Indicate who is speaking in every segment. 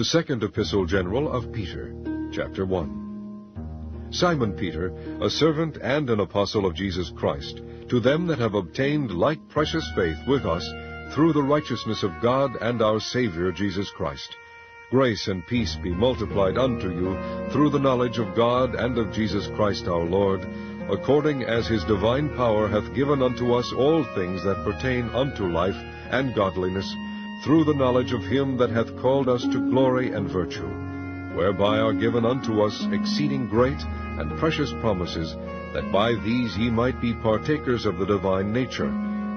Speaker 1: the second epistle general of Peter, chapter 1. Simon Peter, a servant and an apostle of Jesus Christ, to them that have obtained like precious faith with us through the righteousness of God and our Savior Jesus Christ. Grace and peace be multiplied unto you through the knowledge of God and of Jesus Christ our Lord, according as his divine power hath given unto us all things that pertain unto life and godliness, through the knowledge of him that hath called us to glory and virtue, whereby are given unto us exceeding great and precious promises, that by these ye might be partakers of the divine nature,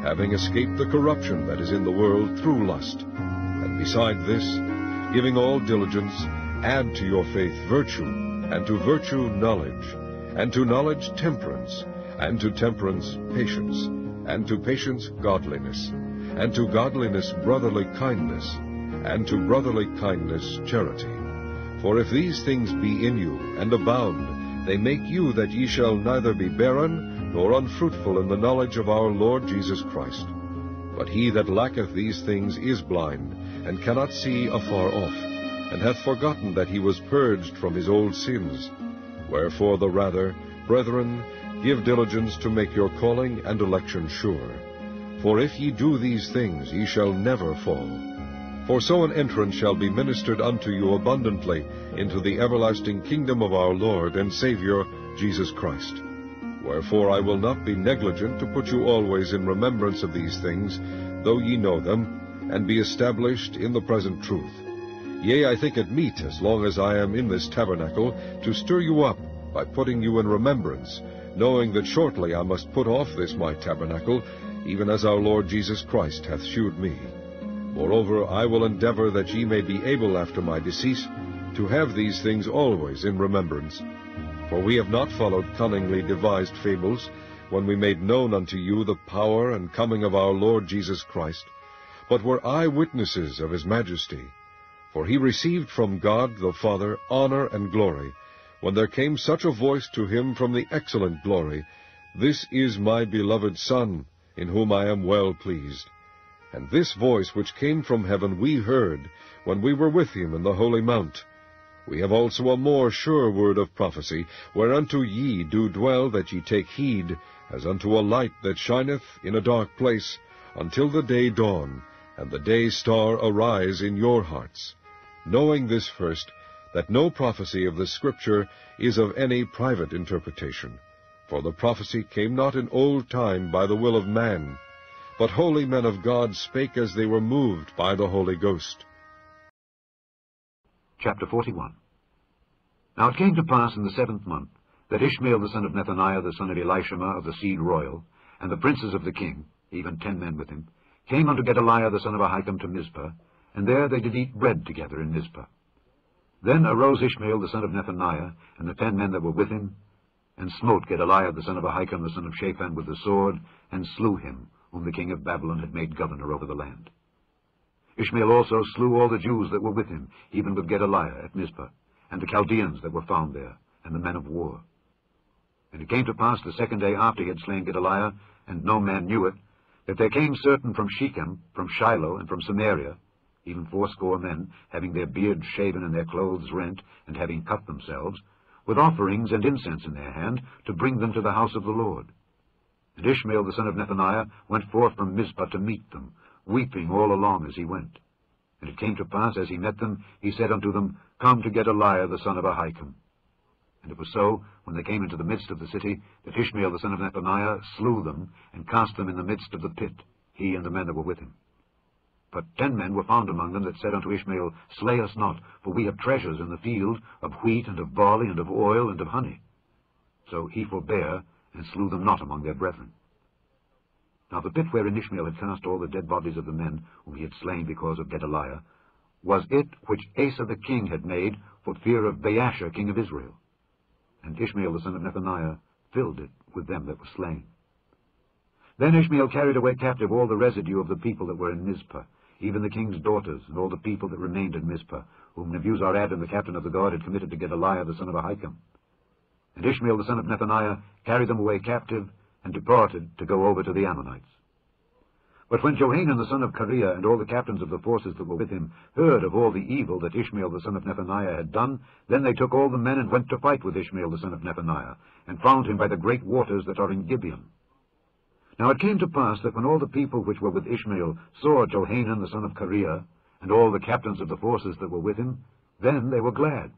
Speaker 1: having escaped the corruption that is in the world through lust. And beside this, giving all diligence, add to your faith virtue, and to virtue knowledge, and to knowledge temperance, and to temperance patience, and to patience godliness, and to godliness brotherly kindness, and to brotherly kindness charity. For if these things be in you, and abound, they make you that ye shall neither be barren, nor unfruitful in the knowledge of our Lord Jesus Christ. But he that lacketh these things is blind, and cannot see afar off, and hath forgotten that he was purged from his old sins. Wherefore the rather, brethren, give diligence to make your calling and election sure. For if ye do these things, ye shall never fall. For so an entrance shall be ministered unto you abundantly into the everlasting kingdom of our Lord and Saviour Jesus Christ. Wherefore I will not be negligent to put you always in remembrance of these things, though ye know them, and be established in the present truth. Yea, I think it meet, as long as I am in this tabernacle, to stir you up by putting you in remembrance, knowing that shortly I must put off this my tabernacle, even as our Lord Jesus Christ hath shewed me. Moreover, I will endeavor that ye may be able after my decease to have these things always in remembrance. For we have not followed cunningly devised fables, when we made known unto you the power and coming of our Lord Jesus Christ, but were eyewitnesses of his majesty. For he received from God the Father honor and glory, when there came such a voice to him from the excellent glory, This is my beloved Son, in whom I am well pleased. And this voice which came from heaven we heard, when we were with him in the holy mount. We have also a more sure word of prophecy, whereunto ye do dwell, that ye take heed, as unto a light that shineth in a dark place, until the day dawn, and the day star arise in your hearts, knowing this first, that no prophecy of the Scripture is of any private interpretation. For the prophecy came not in old time by the will of man, but holy men of God spake as they were moved by the Holy Ghost.
Speaker 2: Chapter 41 Now it came to pass in the seventh month, that Ishmael the son of Nethaniah the son of Elishama of the seed royal, and the princes of the king, even ten men with him, came unto Gedaliah the son of Ahikam to Mizpah, and there they did eat bread together in Mizpah. Then arose Ishmael the son of Nethaniah, and the ten men that were with him, and smote Gedaliah the son of Ahikam the son of Shaphan with the sword, and slew him, whom the king of Babylon had made governor over the land. Ishmael also slew all the Jews that were with him, even with Gedaliah at Mizpah, and the Chaldeans that were found there, and the men of war. And it came to pass the second day after he had slain Gedaliah, and no man knew it, that there came certain from Shechem, from Shiloh, and from Samaria, even fourscore men, having their beards shaven and their clothes rent, and having cut themselves, with offerings and incense in their hand, to bring them to the house of the Lord. And Ishmael the son of Nethaniah went forth from Mizpah to meet them, weeping all along as he went. And it came to pass, as he met them, he said unto them, Come to get Gedaliah the son of Ahikam. And it was so, when they came into the midst of the city, that Ishmael the son of Nethaniah slew them, and cast them in the midst of the pit, he and the men that were with him. But ten men were found among them that said unto Ishmael, Slay us not, for we have treasures in the field, of wheat, and of barley, and of oil, and of honey. So he forbare, and slew them not among their brethren. Now the pit wherein Ishmael had cast all the dead bodies of the men whom he had slain because of Gedaliah, was it which Asa the king had made for fear of Baasha king of Israel. And Ishmael the son of Nethaniah filled it with them that were slain. Then Ishmael carried away captive all the residue of the people that were in Mizpah, even the king's daughters, and all the people that remained in Mizpah, whom Nebuzaradan the captain of the guard had committed to Gedaliah the son of Ahikam. And Ishmael the son of Nethaniah carried them away captive, and departed to go over to the Ammonites. But when Johanan the son of Kareah and all the captains of the forces that were with him heard of all the evil that Ishmael the son of Nethaniah had done, then they took all the men and went to fight with Ishmael the son of Nethaniah, and found him by the great waters that are in Gibeon. Now it came to pass that when all the people which were with Ishmael saw Johanan the son of Kareah, and all the captains of the forces that were with him, then they were glad.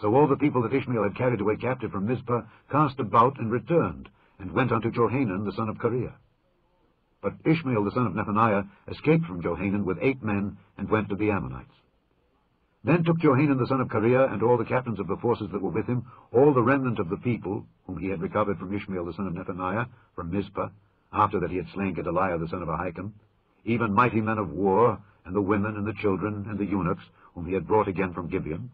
Speaker 2: So all the people that Ishmael had carried away captive from Mizpah cast about and returned, and went unto Johanan the son of Kareah. But Ishmael the son of Nethaniah escaped from Johanan with eight men, and went to the Ammonites. Then took Johanan the son of Kareah, and all the captains of the forces that were with him, all the remnant of the people, whom he had recovered from Ishmael the son of Nethaniah, from Mizpah, after that he had slain Gedaliah the son of Ahikam, even mighty men of war, and the women, and the children, and the eunuchs, whom he had brought again from Gibeon.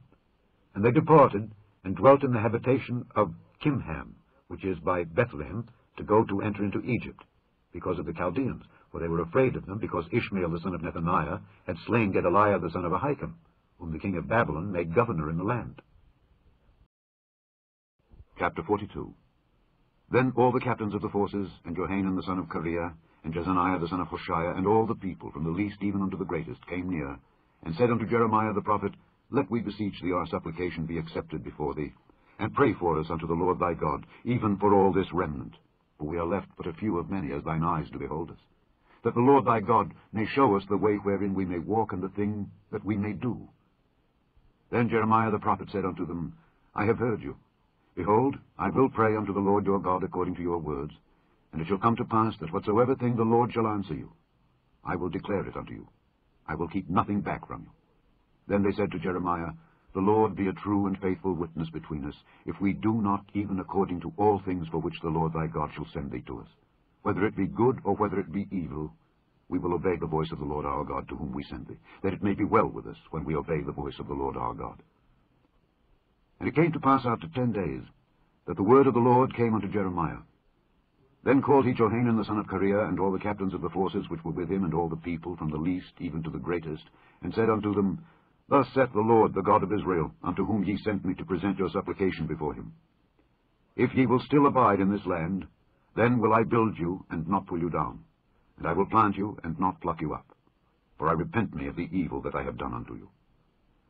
Speaker 2: And they departed, and dwelt in the habitation of Chimham, which is by Bethlehem, to go to enter into Egypt because of the Chaldeans, for they were afraid of them, because Ishmael the son of Nethaniah had slain Gedaliah the son of Ahikam, whom the king of Babylon made governor in the land. Chapter 42 Then all the captains of the forces, and Johanan the son of Kareah, and Jezaniah the son of Hoshaiah, and all the people, from the least even unto the greatest, came near, and said unto Jeremiah the prophet, Let we beseech thee our supplication be accepted before thee, and pray for us unto the Lord thy God, even for all this remnant, for we are left but a few of many, as thine eyes do behold us, that the Lord thy God may show us the way wherein we may walk, and the thing that we may do. Then Jeremiah the prophet said unto them, I have heard you. Behold, I will pray unto the Lord your God according to your words, and it shall come to pass that whatsoever thing the Lord shall answer you, I will declare it unto you. I will keep nothing back from you. Then they said to Jeremiah, the Lord be a true and faithful witness between us, if we do not even according to all things for which the Lord thy God shall send thee to us. Whether it be good or whether it be evil, we will obey the voice of the Lord our God to whom we send thee, that it may be well with us when we obey the voice of the Lord our God. And it came to pass after ten days, that the word of the Lord came unto Jeremiah. Then called he Johanan the son of Kareah, and all the captains of the forces which were with him, and all the people, from the least even to the greatest, and said unto them, Thus saith the Lord, the God of Israel, unto whom ye sent me to present your supplication before him. If ye will still abide in this land, then will I build you, and not pull you down, and I will plant you, and not pluck you up. For I repent me of the evil that I have done unto you.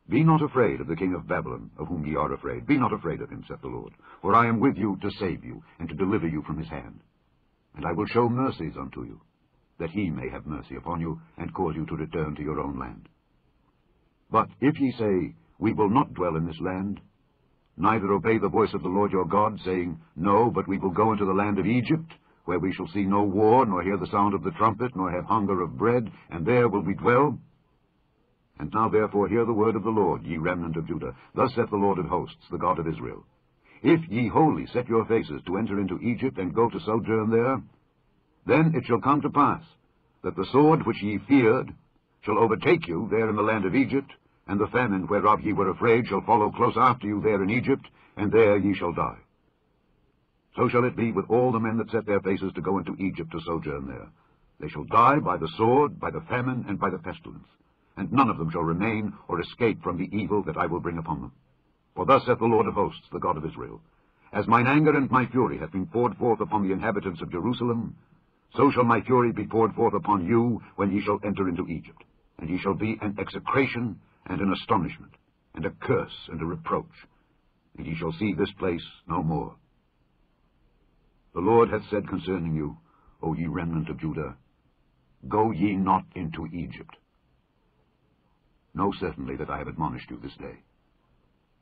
Speaker 2: Be not afraid of the king of Babylon, of whom ye are afraid. Be not afraid of him, saith the Lord. For I am with you to save you, and to deliver you from his hand. And I will show mercies unto you, that he may have mercy upon you, and cause you to return to your own land. But if ye say, We will not dwell in this land, neither obey the voice of the Lord your God, saying, No, but we will go into the land of Egypt, where we shall see no war, nor hear the sound of the trumpet, nor have hunger of bread, and there will we dwell. And now therefore hear the word of the Lord, ye remnant of Judah. Thus saith the Lord of hosts, the God of Israel. If ye wholly set your faces to enter into Egypt, and go to sojourn there, then it shall come to pass, that the sword which ye feared shall overtake you there in the land of Egypt, and the famine whereof ye were afraid shall follow close after you there in Egypt, and there ye shall die. So shall it be with all the men that set their faces to go into Egypt to sojourn there. They shall die by the sword, by the famine, and by the pestilence, and none of them shall remain or escape from the evil that I will bring upon them. For thus saith the Lord of hosts, the God of Israel, As mine anger and my fury hath been poured forth upon the inhabitants of Jerusalem, so shall my fury be poured forth upon you when ye shall enter into Egypt and ye shall be an execration and an astonishment, and a curse and a reproach, and ye shall see this place no more. The Lord hath said concerning you, O ye remnant of Judah, Go ye not into Egypt. Know certainly that I have admonished you this day.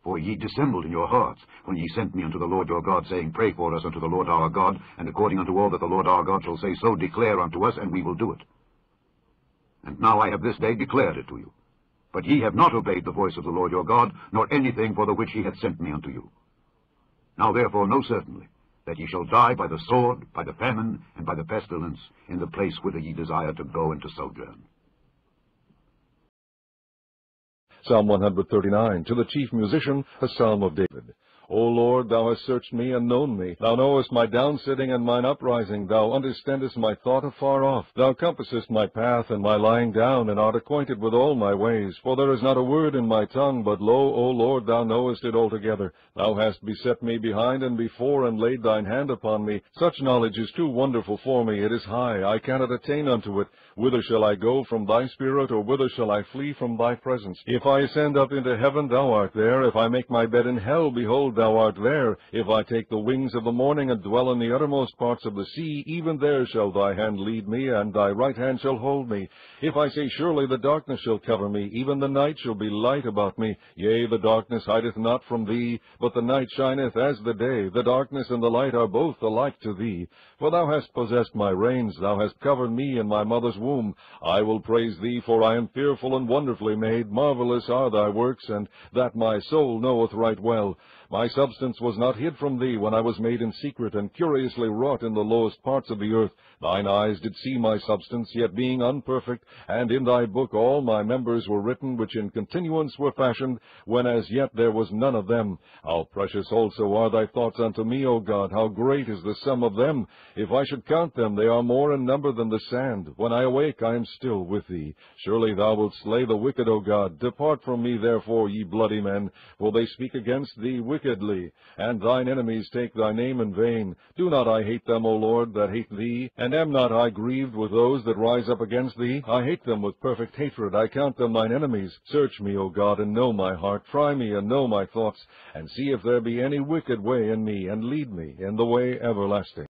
Speaker 2: For ye dissembled in your hearts, when ye sent me unto the Lord your God, saying, Pray for us unto the Lord our God, and according unto all that the Lord our God shall say, so declare unto us, and we will do it. And now I have this day declared it to you. But ye have not obeyed the voice of the Lord your God, nor anything for the which he hath sent me unto you. Now therefore know certainly that ye shall die by the sword, by the famine, and by the pestilence, in the place whither ye desire to go and to sojourn.
Speaker 1: Psalm 139, to the chief musician, a psalm of David.
Speaker 3: O Lord, thou hast searched me and known me. Thou knowest my downsitting and mine uprising. Thou understandest my thought afar off. Thou compassest my path and my lying down, and art acquainted with all my ways. For there is not a word in my tongue, but lo, O Lord, thou knowest it altogether. Thou hast beset me behind and before, and laid thine hand upon me. Such knowledge is too wonderful for me. It is high. I cannot attain unto it. Whither shall I go from thy spirit, or whither shall I flee from thy presence? If I ascend up into heaven, thou art there. If I make my bed in hell, behold, thou art there. If I take the wings of the morning and dwell in the uttermost parts of the sea, even there shall thy hand lead me, and thy right hand shall hold me. If I say, Surely the darkness shall cover me, even the night shall be light about me. Yea, the darkness hideth not from thee, but the night shineth as the day. The darkness and the light are both alike to thee. For thou hast possessed my reins, thou hast covered me in my mother's womb. I will praise thee, for I am fearful and wonderfully made. Marvelous are thy works, and that my soul knoweth right well. My substance was not hid from thee when I was made in secret, and curiously wrought in the lowest parts of the earth. Thine eyes did see my substance, yet being unperfect, and in thy book all my members were written, which in continuance were fashioned, when as yet there was none of them. How precious also are thy thoughts unto me, O God! How great is the sum of them! If I should count them, they are more in number than the sand. When I awake, I am still with thee. Surely thou wilt slay the wicked, O God. Depart from me, therefore, ye bloody men, for they speak against thee wickedly, and thine enemies take thy name in vain. Do not I hate them, O Lord, that hate thee? And am not I grieved with those that rise up against thee? I hate them with perfect hatred. I count them mine enemies. Search me, O God, and know my heart. Try me, and know my thoughts, and see if there be any wicked way in me, and lead me in the way everlasting.